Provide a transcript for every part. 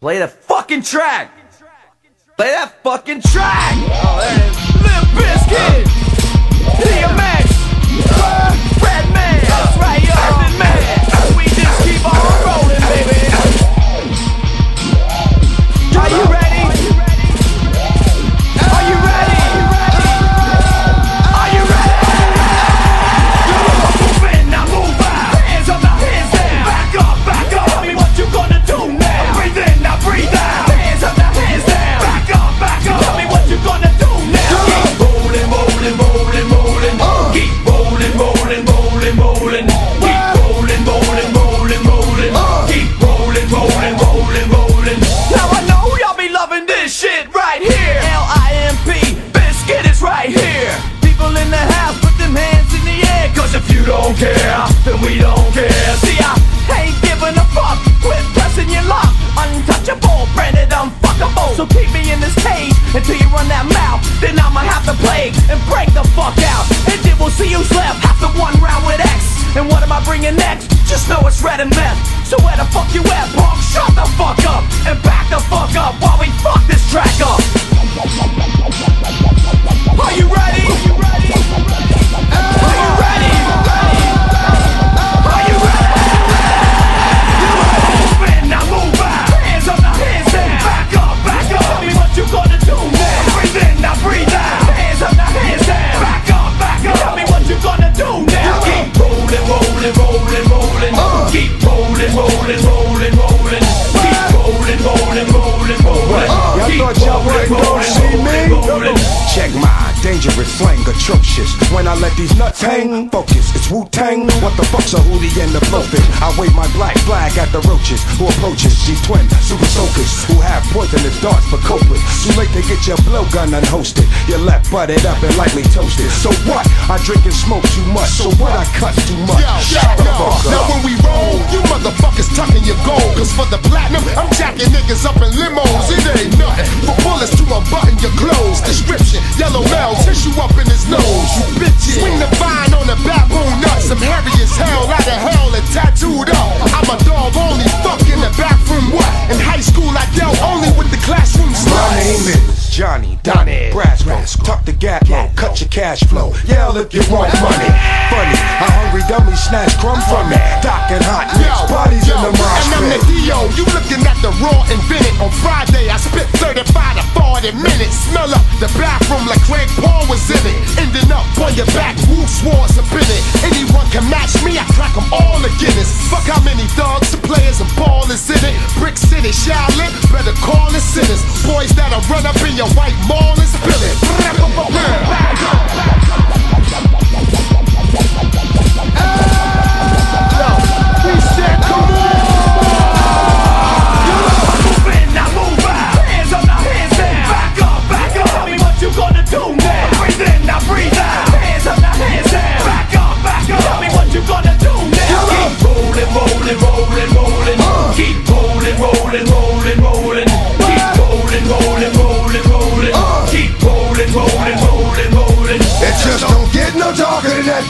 Play the fucking track! Play that fucking track! Oh, don't care, then we don't care. See, I ain't giving a fuck. Quit pressing your luck. Untouchable, branded unfuckable. So keep me in this cage until you run that mouth. Then I'ma have to play and break the fuck out. And then we'll see who's left after one round with X. And what am I bringing next? Just know it's Red and Meth. So where the fuck you at, punk? Shut the fuck up and slang, atrocious. When I let these nuts hang, focus, it's Wu Tang. What the fuck's a hootie and the blowfish? I wave my black flag at the roaches who approaches these twin super soakers who have poisonous darts for cope. Too late to get your blowgun unhosted. Your left butted up and lightly toasted. So what? I drink and smoke too much. So what? I cut too much. Yo, Shut yo, the yo. fuck Now when we roll, you motherfuckers tucking your gold. Cause for the platinum, I'm jacking niggas up in limos. It ain't nothing. For bullets to unbutton Johnny Donnie Brasco. Tuck the gap low, cut your cash flow. Yell if you want money. Funny, a hungry dummy snatch crumb from me. Docking hot nicks, bodies yo, in the mosh and I'm the. D.O. You looking at the raw invented. On Friday, I spit 35 to 40 minutes. Smell up the bathroom like Craig Paul was in it. Ending up on your back, Wolf Swords up in it. Anyone can match me, I crack them all to Guinness. Fuck how many thugs and players and ballers in it. Brick City, Shaolin, better call it sinners. Boys that'll run up in your white mall and spill it.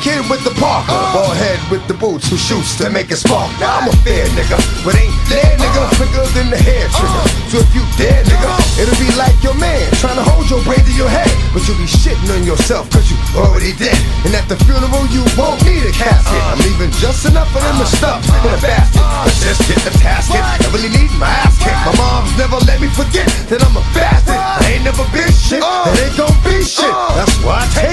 kid with the parker, bald head with the boots, who shoots to make it spark. Now I'm a fair nigga, but ain't dead nigga quicker than the hair trigger. So if you dead nigga, it'll be like your man trying to hold your weight to your head, but you'll be shitting on yourself cause you already dead. And at the funeral you won't need a casket. I'm leaving just enough of them to stuff in a basket. I just get the basket, I really need my ass kicked. My mom's never let me forget that I'm a bastard. I ain't never been shit. That ain't gon' be shit. That's why I take